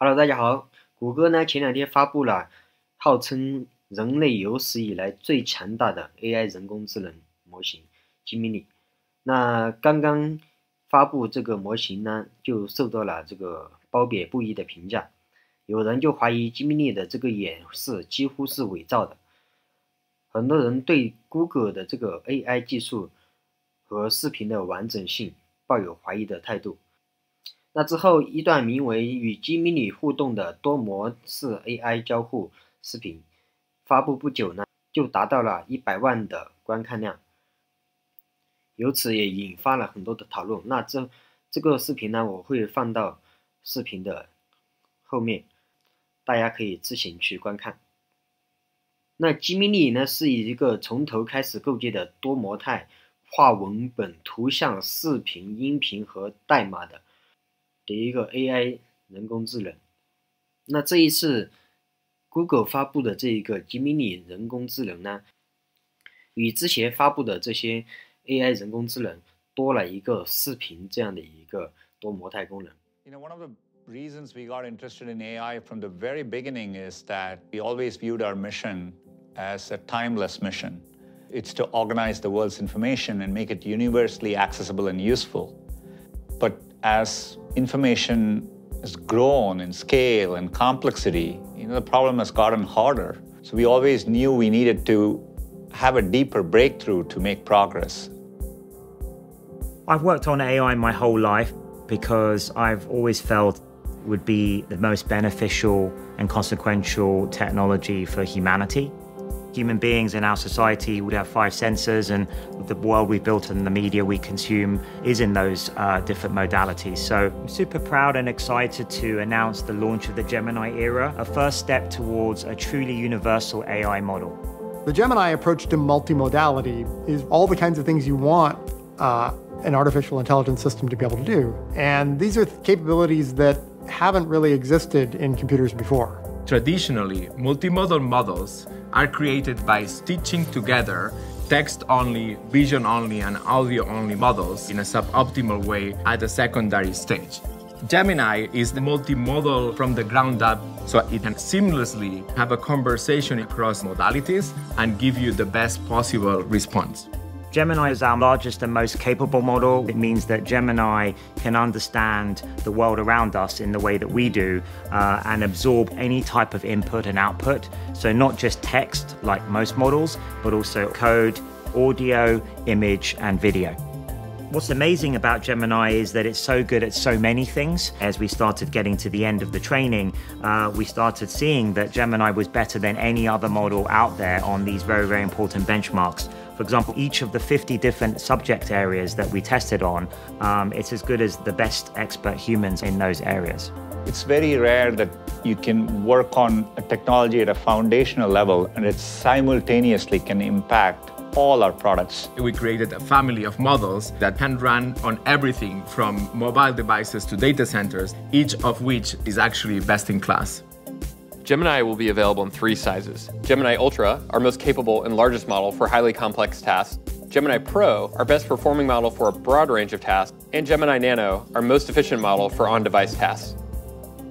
Hello，大家好。谷歌呢前两天发布了号称人类有史以来最强大的 AI 人工智能模型 Gemini。那刚刚发布这个模型呢，就受到了这个褒贬不一的评价。有人就怀疑 Gemini 的这个演示几乎是伪造的。很多人对 Google 的这个 AI 技术和视频的完整性抱有怀疑的态度。那之后，一段名为《与 Gemini 互动的多模式 AI 交互》视频发布不久呢，就达到了一百万的观看量，由此也引发了很多的讨论。那这这个视频呢，我会放到视频的后面，大家可以自行去观看。那 Gemini 呢，是以一个从头开始构建的多模态化文本、图像、视频、音频和代码的。的一个 AI 人工智能，那这一次 Google 发布的这一个 Gemini 人工智能呢，与之前发布的这些 AI 人工智能多了一个视频这样的一个多模态功能。You know, one of the reasons we got interested in AI from the very beginning is that we always viewed our mission as a timeless mission. It's to organize the world's information and make it universally accessible and useful. But as information has grown in scale and complexity, you know, the problem has gotten harder. So we always knew we needed to have a deeper breakthrough to make progress. I've worked on AI my whole life because I've always felt would be the most beneficial and consequential technology for humanity human beings in our society would have five senses, and the world we've built and the media we consume is in those uh, different modalities. So I'm super proud and excited to announce the launch of the Gemini era, a first step towards a truly universal AI model. The Gemini approach to multimodality is all the kinds of things you want uh, an artificial intelligence system to be able to do. And these are capabilities that haven't really existed in computers before. Traditionally, multimodal models are created by stitching together text-only, vision-only, and audio-only models in a suboptimal way at a secondary stage. Gemini is the multimodal from the ground up, so it can seamlessly have a conversation across modalities and give you the best possible response. Gemini is our largest and most capable model. It means that Gemini can understand the world around us in the way that we do uh, and absorb any type of input and output. So, not just text like most models, but also code, audio, image, and video. What's amazing about Gemini is that it's so good at so many things. As we started getting to the end of the training, uh, we started seeing that Gemini was better than any other model out there on these very, very important benchmarks. For example, each of the 50 different subject areas that we tested on, um, it's as good as the best expert humans in those areas. It's very rare that you can work on a technology at a foundational level and it simultaneously can impact all our products. We created a family of models that can run on everything from mobile devices to data centers, each of which is actually best in class. Gemini will be available in three sizes. Gemini Ultra, our most capable and largest model for highly complex tasks. Gemini Pro, our best performing model for a broad range of tasks. And Gemini Nano, our most efficient model for on-device tasks.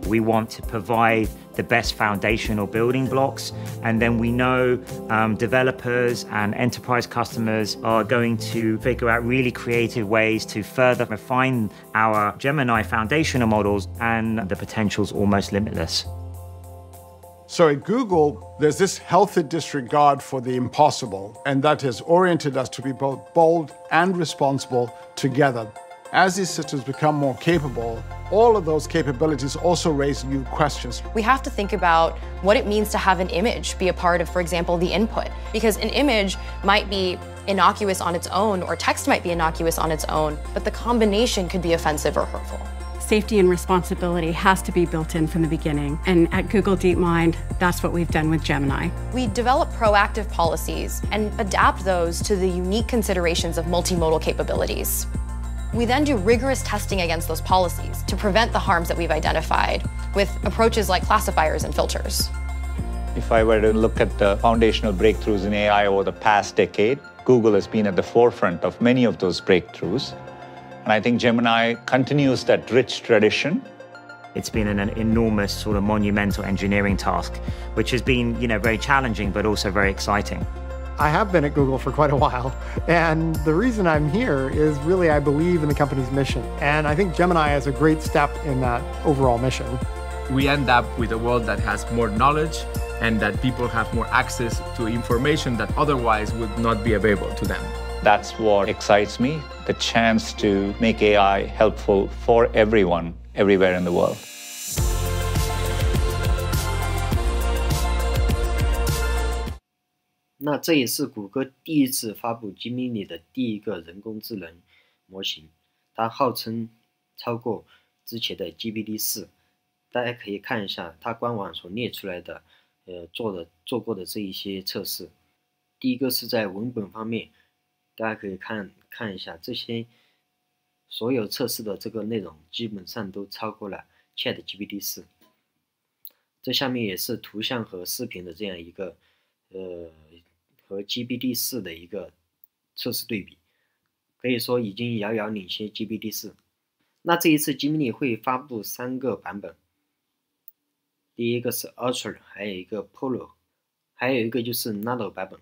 We want to provide the best foundational building blocks. And then we know um, developers and enterprise customers are going to figure out really creative ways to further refine our Gemini foundational models, and the potential is almost limitless. So at Google, there's this healthy disregard for the impossible, and that has oriented us to be both bold and responsible together. As these systems become more capable, all of those capabilities also raise new questions. We have to think about what it means to have an image be a part of, for example, the input. Because an image might be innocuous on its own, or text might be innocuous on its own, but the combination could be offensive or hurtful. Safety and responsibility has to be built in from the beginning. And at Google DeepMind, that's what we've done with Gemini. We develop proactive policies and adapt those to the unique considerations of multimodal capabilities. We then do rigorous testing against those policies to prevent the harms that we've identified with approaches like classifiers and filters. If I were to look at the foundational breakthroughs in AI over the past decade, Google has been at the forefront of many of those breakthroughs. And I think Gemini continues that rich tradition. It's been an, an enormous sort of monumental engineering task, which has been, you know, very challenging but also very exciting. I have been at Google for quite a while, and the reason I'm here is really I believe in the company's mission, and I think Gemini is a great step in that overall mission. We end up with a world that has more knowledge and that people have more access to information that otherwise would not be available to them. That's what excites me the chance to make AI helpful for everyone, everywhere in the world. 那这也是谷歌第一次发布 Gemini 的第一个人工智能模型，它号称超过之前的 GPT 四。大家可以看一下它官网所列出来的，呃，做的做过的这一些测试。第一个是在文本方面， 大家可以看看一下这些所有测试的这个内容，基本上都超过了 Chat GPT 四。这下面也是图像和视频的这样一个，呃。和 GPT 四的一个测试对比，可以说已经遥遥领先 GPT 四。那这一次 Gemini 会发布三个版本，第一个是 Ultra，还有一个 Pro，还有一个就是 Nano 版本。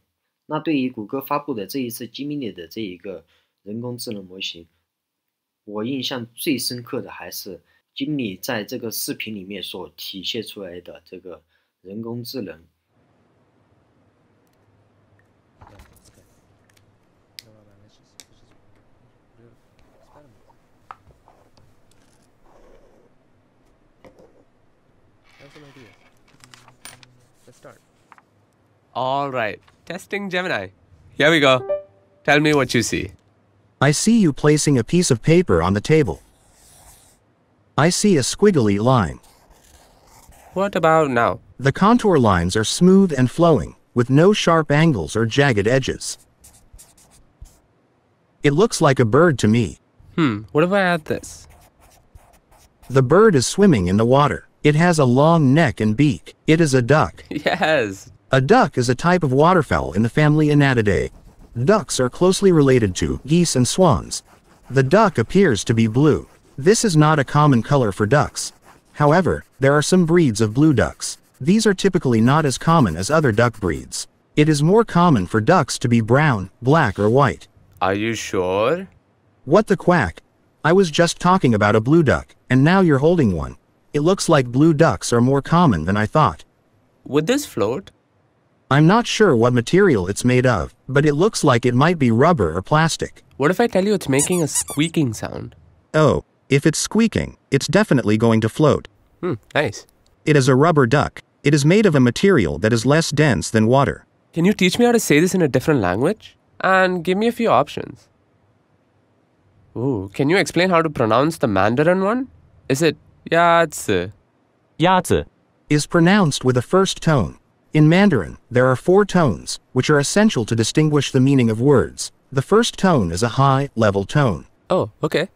那对于谷歌发布的这一次 Gemini 的这一个人工智能模型，我印象最深刻的还是 Gemini 在这个视频里面所体现出来的这个人工智能。All right, testing Gemini. Here we go. Tell me what you see. I see you placing a piece of paper on the table. I see a squiggly line. What about now? The contour lines are smooth and flowing, with no sharp angles or jagged edges. It looks like a bird to me. Hmm, what if I add this? The bird is swimming in the water. It has a long neck and beak. It is a duck. Yes, a duck is a type of waterfowl in the family Anatidae. Ducks are closely related to geese and swans. The duck appears to be blue. This is not a common color for ducks. However, there are some breeds of blue ducks. These are typically not as common as other duck breeds. It is more common for ducks to be brown, black or white. Are you sure? What the quack? I was just talking about a blue duck, and now you're holding one. It looks like blue ducks are more common than I thought. Would this float? I'm not sure what material it's made of, but it looks like it might be rubber or plastic. What if I tell you it's making a squeaking sound? Oh, if it's squeaking, it's definitely going to float. Hmm, nice. It is a rubber duck. It is made of a material that is less dense than water. Can you teach me how to say this in a different language? And give me a few options. Ooh, can you explain how to pronounce the Mandarin one? Is it Yazi? Yazi is pronounced with a first tone. In Mandarin, there are four tones, which are essential to distinguish the meaning of words. The first tone is a high, level tone. Oh, okay.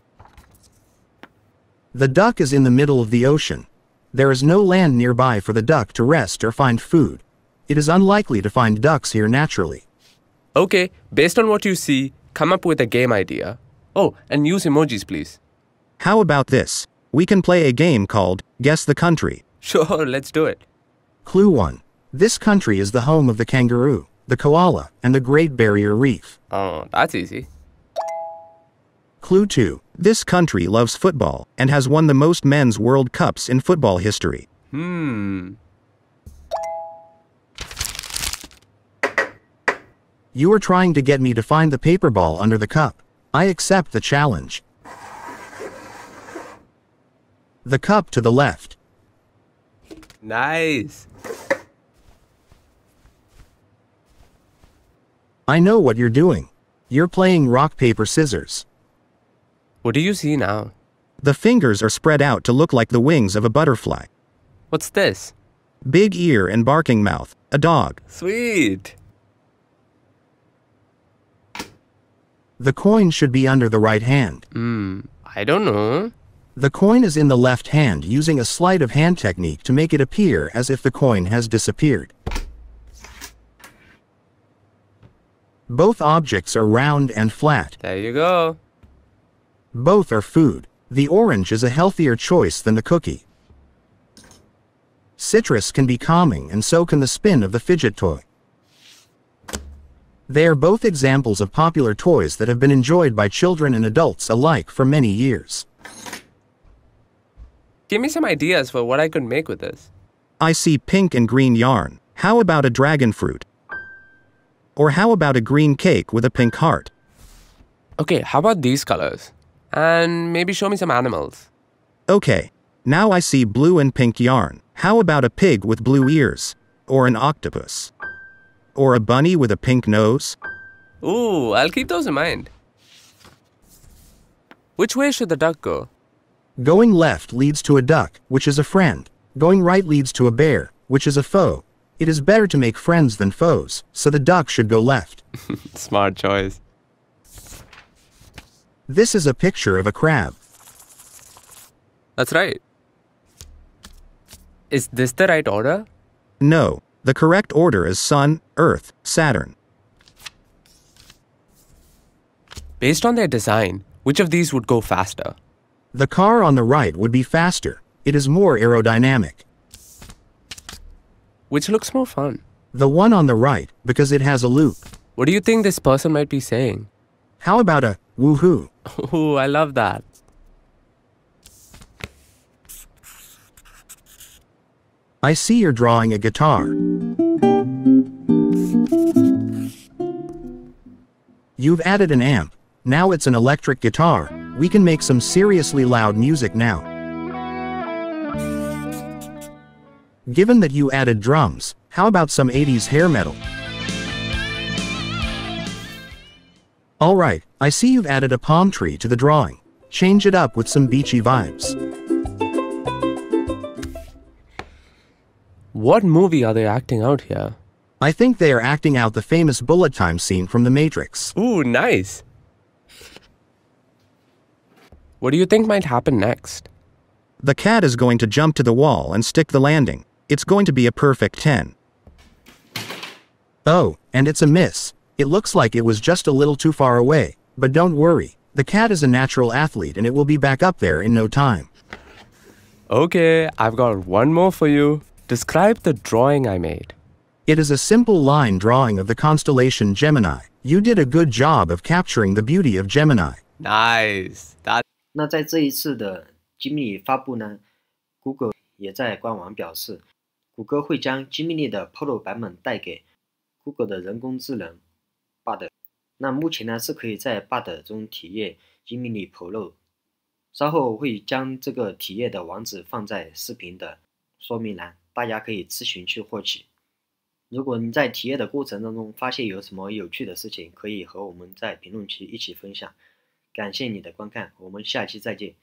The duck is in the middle of the ocean. There is no land nearby for the duck to rest or find food. It is unlikely to find ducks here naturally. Okay, based on what you see, come up with a game idea. Oh, and use emojis, please. How about this? We can play a game called Guess the Country. Sure, let's do it. Clue 1. This country is the home of the kangaroo, the koala, and the Great Barrier Reef. Oh, that's easy. Clue 2. This country loves football and has won the most men's World Cups in football history. Hmm. You are trying to get me to find the paper ball under the cup. I accept the challenge. The cup to the left. Nice. I know what you're doing. You're playing rock, paper, scissors. What do you see now? The fingers are spread out to look like the wings of a butterfly. What's this? Big ear and barking mouth. A dog. Sweet. The coin should be under the right hand. Hmm, I don't know. The coin is in the left hand using a sleight of hand technique to make it appear as if the coin has disappeared. Both objects are round and flat. There you go. Both are food. The orange is a healthier choice than the cookie. Citrus can be calming and so can the spin of the fidget toy. They are both examples of popular toys that have been enjoyed by children and adults alike for many years. Give me some ideas for what I could make with this. I see pink and green yarn. How about a dragon fruit? Or how about a green cake with a pink heart? Okay, how about these colors? And maybe show me some animals. Okay, now I see blue and pink yarn. How about a pig with blue ears? Or an octopus? Or a bunny with a pink nose? Ooh, I'll keep those in mind. Which way should the duck go? Going left leads to a duck, which is a friend. Going right leads to a bear, which is a foe. It is better to make friends than foes, so the duck should go left. Smart choice. This is a picture of a crab. That's right. Is this the right order? No, the correct order is Sun, Earth, Saturn. Based on their design, which of these would go faster? The car on the right would be faster. It is more aerodynamic. Which looks more fun? The one on the right, because it has a loop. What do you think this person might be saying? How about a woohoo? Ooh, I love that. I see you're drawing a guitar. You've added an amp. Now it's an electric guitar. We can make some seriously loud music now. Given that you added drums, how about some 80s hair metal? Alright, I see you've added a palm tree to the drawing. Change it up with some beachy vibes. What movie are they acting out here? I think they are acting out the famous bullet time scene from The Matrix. Ooh, nice. What do you think might happen next? The cat is going to jump to the wall and stick the landing. It's going to be a perfect 10. Oh, and it's a miss. It looks like it was just a little too far away, but don't worry. The cat is a natural athlete and it will be back up there in no time. Okay, I've got one more for you. Describe the drawing I made. It is a simple line drawing of the constellation Gemini. You did a good job of capturing the beauty of Gemini. Nice. That 那在这一次的吉米尼发布呢，Google 也在官网表示， 谷歌会将吉米尼的 Pro 版本带给 Google 的人工智能 Bard。那目前呢是可以在 Bard 中体验吉米尼 Pro，稍后会将这个体验的网址放在视频的说明栏。大家可以自行去获取。如果你在体验的过程当中发现有什么有趣的事情，可以和我们在评论区一起分享。感谢你的观看，我们下期再见。